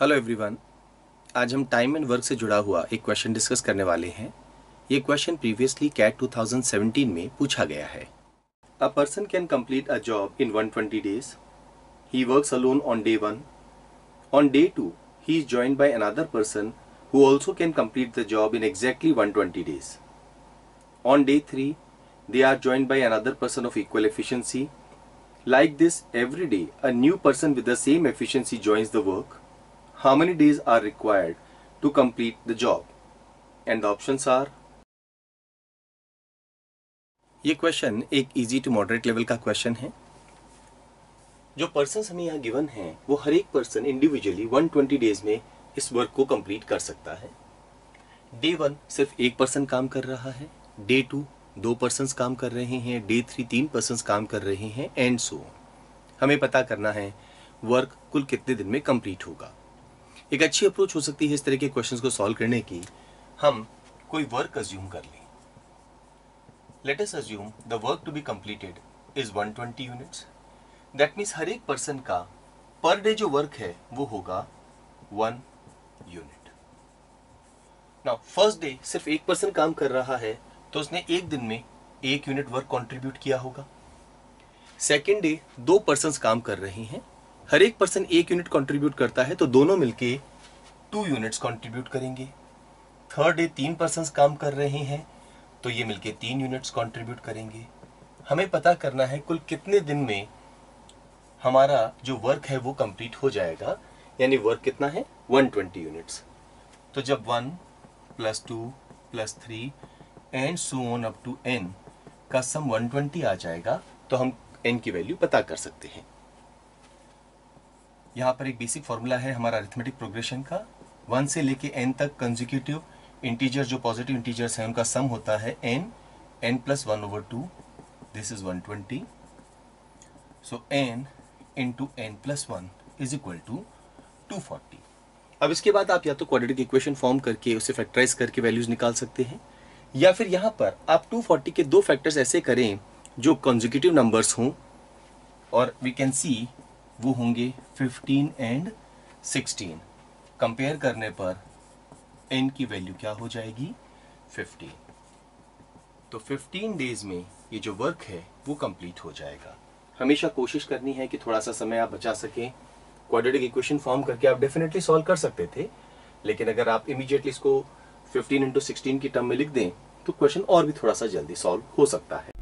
Hello everyone आज हम time and work से जुड़ा हुआ एक क्वेश्चन डिस्कस करने वाले हैं। ये क्वेश्चन प्रीवियसली कैट 2017 में पूछा गया है। A person can complete a job in 120 days he works alone on day one on day two he is join by another person who also can complete the job in exactly 120 days on day three they are join by another person of equal efficiency like this every day a new person with the same efficiency joins the work How many days are required to complete the job? And the options are? ये question एक easy to moderate level का question है। जो person हमें यहाँ given हैं, वो हर एक पर्सन इंडिविजुअली 120 डेज़ में इस वर्क को कंप्लीट कर सकता है। डे वन सिर्फ़ एक पर्सन काम कर रहा है डे टू दो पर्सन काम कर रहे हैं डे थ्री तीन पर्सन काम कर रहे हैं एंड सो हमें पता करना है वर्क कुल कितने दिन में कंप्लीट होगा। एक अच्छी अप्रोच हो सकती है इस तरह के क्वेश्चंस को सॉल्व करने की। हम कोई वर्क अज्यूम कर लें। Let us assume the work to be completed is 120 units that means हर एक पर्सन का पर डे जो वर्क है, वो होगा one unit now first day सिर्फ़ एक पर्सन काम कर रहा है तो उसने एक दिन में एक यूनिट वर्क कंट्रीब्यूट किया होगा। सेकेंड डे दो पर्सन काम कर रहे हैं। हर एक पर्सन एक यूनिट कंट्रीब्यूट करता है तो दोनों मिलके टू यूनिट्स कंट्रीब्यूट करेंगे। थर्ड डे तीन पर्सन काम कर रहे हैं तो ये मिलके तीन यूनिट्स कंट्रीब्यूट करेंगे। हमें पता करना है कुल कितने दिन में हमारा जो वर्क है वो कंप्लीट हो जाएगा। यानी वर्क कितना है? 120 यूनिट्स तो जब one plus two plus three and so on up to n का सम 120 आ जाएगा तो हम एन की वैल्यू पता कर सकते हैं। यहाँ पर एक बेसिक फॉर्मूला है हमारा अरिथमेटिक प्रोग्रेशन का। वन से लेके एन तक कंजिक्यूटिव इंटीजर जो पॉजिटिव इंटीजर्स हैं, उनका सम होता है n n plus one over two this is one twenty so n into n plus one is equal to two forty अब इसके बाद आप या तो क्वाड्रेटिक इक्वेशन फॉर्म करके उसे फैक्टराइज करके वैल्यूज़ निकाल सकते हैं, या फिर यहाँ पर आप 240 के दो फैक्टर्स ऐसे करें, जो कंजिक्यूटिव नंबर्स हों, और वी कैन सी वो होंगे 15 एंड 16 कंपेयर करने पर n की वैल्यू क्या हो जाएगी? 15 तो 15 डेज़ में ये जो वर्क है, वो कंप्लीट हो जाएगा. हमेशा कोशिश करनी है कि थोड़ा सा समय आप बचा सकें. क्वाड्रेटिक इक्वेशन फॉर्म करके आप डेफिनेटली सॉल्व कर सकते थे. लेकिन अगर आप इमीडिएटली इसको 15 इंटू सिक्सटीन की टर्म में लिख दें तो क्वेश्चन और भी थोड़ा सा जल्दी सॉल्व हो सकता है.